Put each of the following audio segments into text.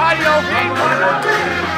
Body open.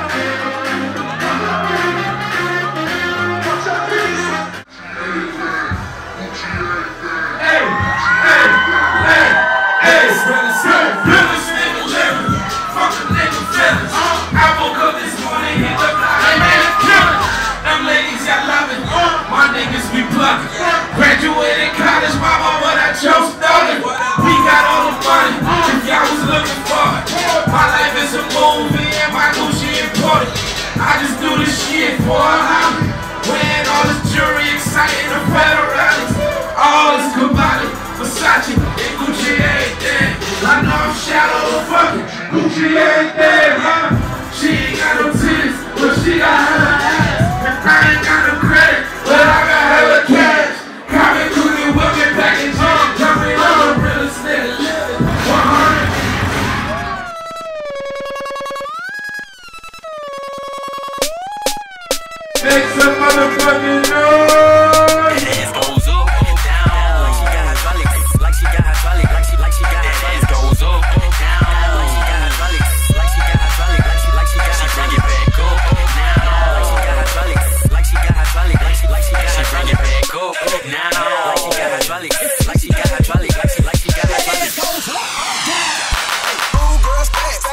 She ain't that hot. She ain't got no titties, but she got hella ass. And I ain't got no credit, but I got hella cash. Coming Common cookie, women package on, jumping on a real estate. 100. Make some motherfucking noise. Like she got hydraulic, like she got hydraulic, like she, like she got hydraulic. Ooh, girl, stats,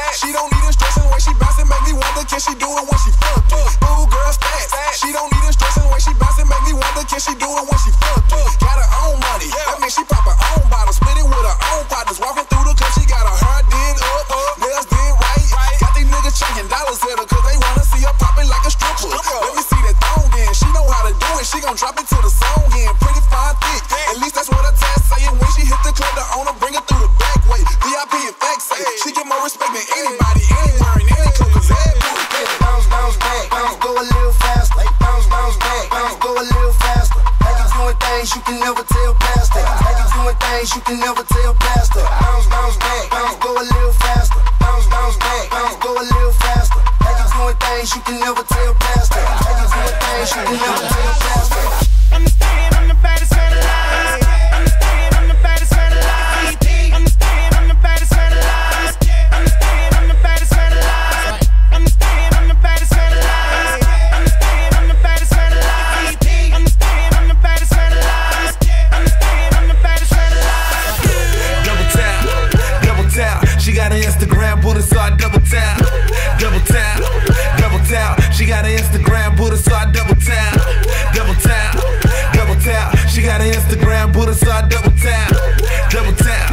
tell faster. Like you doing things you can never tell faster. Bounce, bounce back, bounce, go a little faster. Bounce, bounce back. Instagram so I double tap. Double tap, double tap. She got an Instagram so I double tap. Double tap, double tap. She got an Instagram so I double tap. Double tap,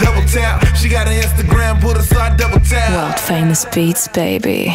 double tap. She got an Instagram so I double tap. World Famous Beatz, baby.